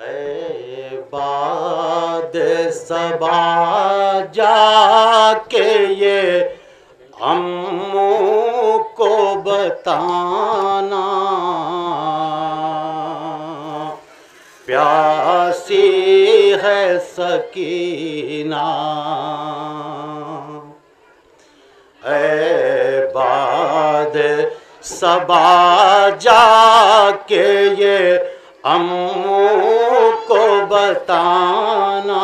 اے باد سبا جا کے یہ امو کو بتانا۔ پیاسی ہے سکینہ۔ اے باد سبا جا کے یہ امو بتانا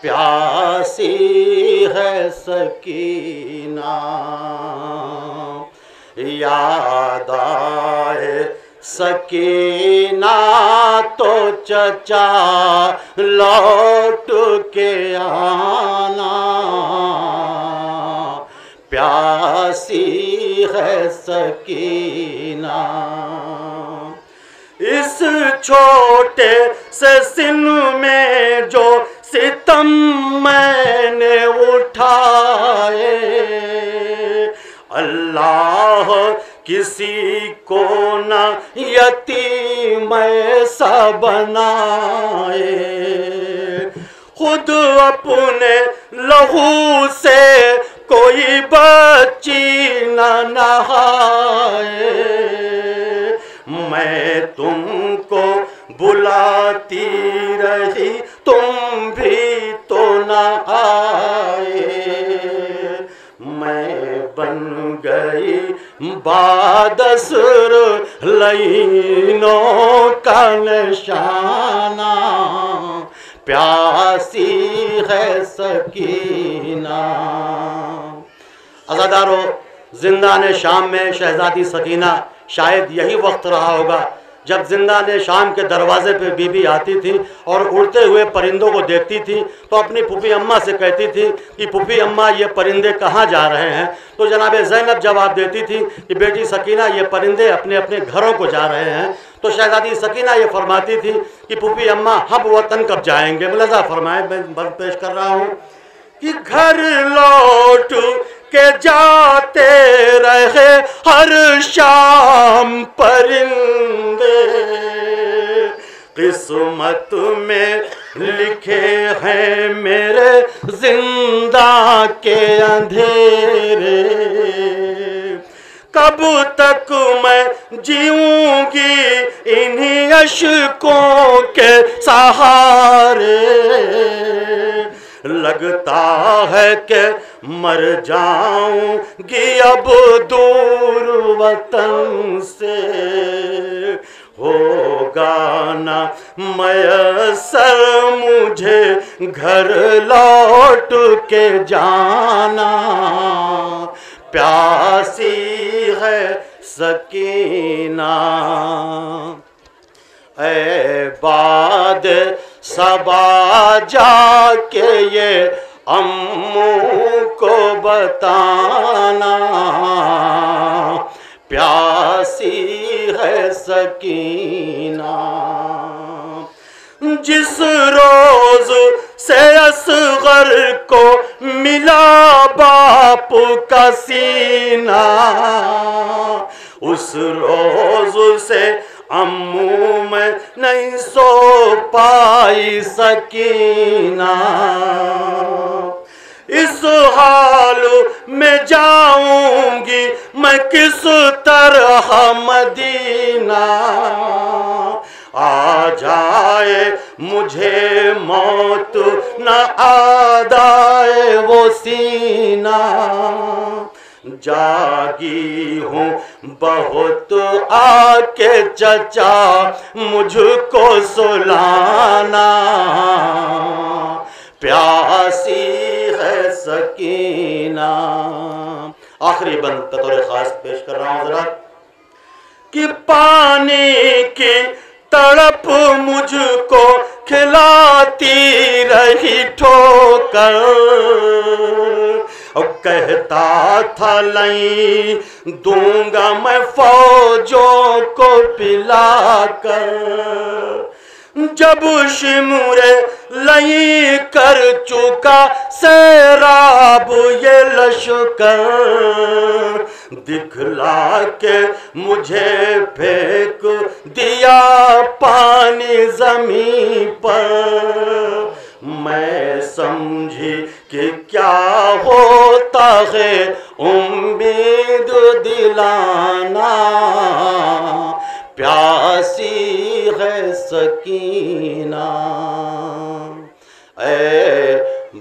پیاسی ہے سکینہ۔ یاد آئے سکینہ تو چچا لوٹ کے آنا۔ پیاسی ہے سکینہ۔ اس چھوٹے سے سن میں جو ستم میں نے اٹھائے، اللہ کسی کو نہ یتیم ایسا بنائے۔ خود اپنے لہو سے کوئی بچی نہ نہائے۔ میں تم کو بلاتی رہی، تم بھی تو نہ آئے۔ میں بن گئی بادسر لینوں کا نشانہ۔ پیاسی ہے سکینہ۔ ازادارو زندان شام میں شہزادی سکینہ شاید یہی وقت رہا ہوگا جب زندان شام کے دروازے پہ بی بی آتی تھی اور اڑتے ہوئے پرندوں کو دیکھتی تھی تو اپنی پھوپھی اماں سے کہتی تھی کہ پھوپھی اماں، یہ پرندے کہاں جا رہے ہیں؟ تو جناب زینب جواب دیتی تھی کہ بیٹی سکینہ، یہ پرندے اپنے اپنے گھروں کو جا رہے ہیں۔ تو شہزادی سکینہ یہ فرماتی تھی کہ پھوپھی اماں ہم وطن کب جائیں گے؟ ملزہ فرمائے، میں پیش کر رہا ہوں کہ گھر لوٹ کے جاتے رہے ہر شام پرندے۔ قسمت میں لکھے ہیں میرے زندہ کے اندھیرے۔ کب تک میں جیوں گی انہی اشکوں کے سہارے؟ لگتا ہے کہ مر جاؤں گی اب دور وطن سے۔ ہوگا نہ میسر مجھے گھر لوٹ کے جانا۔ پیاسی ہے سکینہ۔ اے باد، سبا جا کے یہ امو کو بتانا، پیاسی ہے سکینہ۔ جس روز سے اصغر کو ملا باپ کا سینہ، اس روز سے امو میں نہیں سو پائی سکینہ۔ اس حال میں جاؤں گی میں کس طرح مدینہ؟ آ جائے مجھے موت، نہ آدائے وہ سینہ۔ جاگی ہوں بہت آ کے چچا، مجھ کو سلانا۔ پیاسی سکینہ۔ آخری بند بطور خاص پیش کر رہا ہوں ذرا۔ کہ پانی کی تڑپ مجھ کو کھلاتی رہی ٹھوکر۔ اور کہتا تھا لئی دوں گا میں فوجوں کو پلا کر۔ جب شمر لئی کر چکا، سیراب یہ لشکر دکھلا کے مجھے پھینک دیا پانی زمین پر۔ میں سمجھی کہ کیا ہوتا ہے، امید دلانا۔ پیاسی سکینہ۔ اے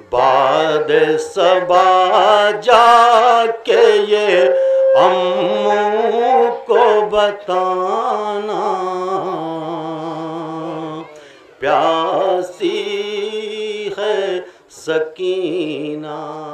باد سبا جا کے یہ امو کو بتانا۔ پیاسی ہے سکینہ۔